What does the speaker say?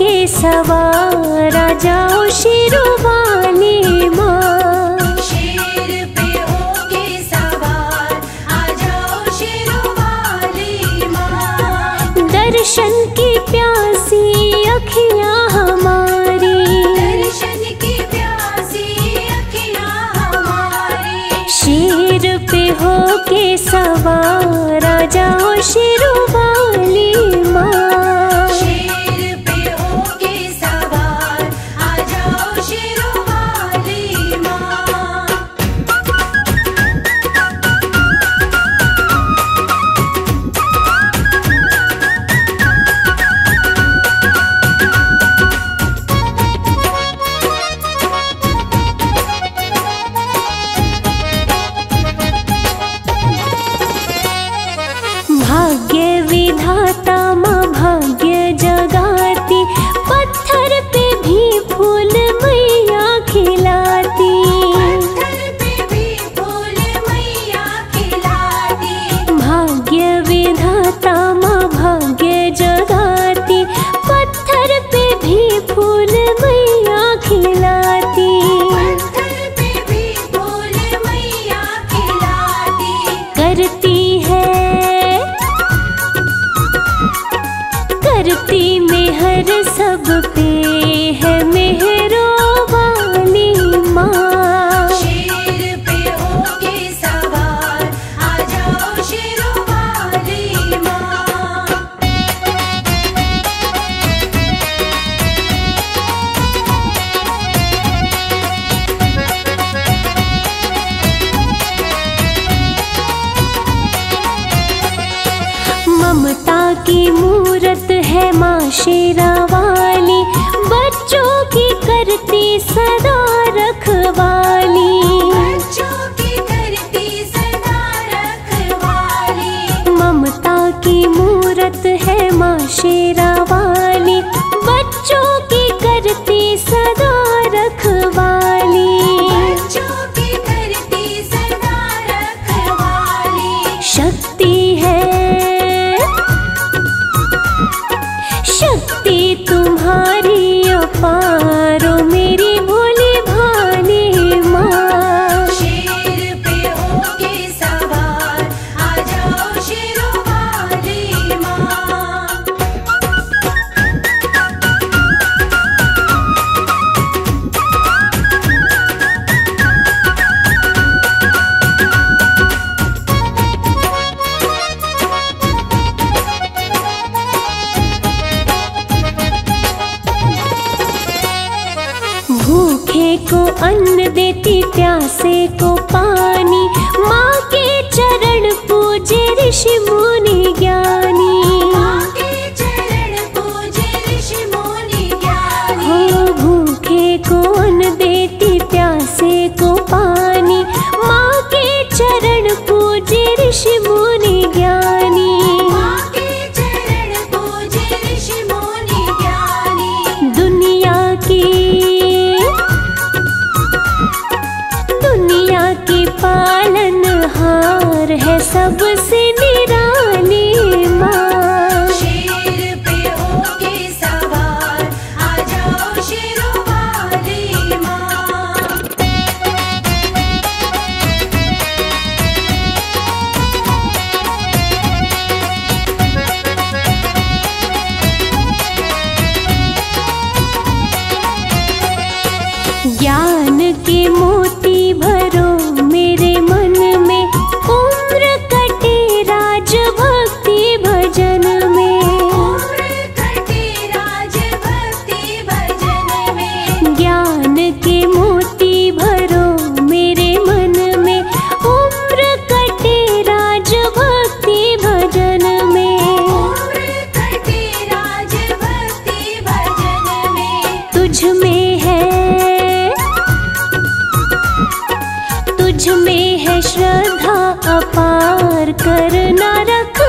के सवार जाओ शिरुबानी दर्शन की प्यासी हमारी। दर्शन की प्यासी हमारी। शेर पे हो के सवार जाओ शिरुबा समता की मूरत है माँ शेरावा। को अन्न देती प्यासे को पानी। माँ के चरण पूजे ऋषि मुनि ज्ञानी। हो भूखे को देती प्यासे को पानी। माँ के चरण पूजे ऋषि मुनि के मुँह में है श्रद्धा अपार करना रख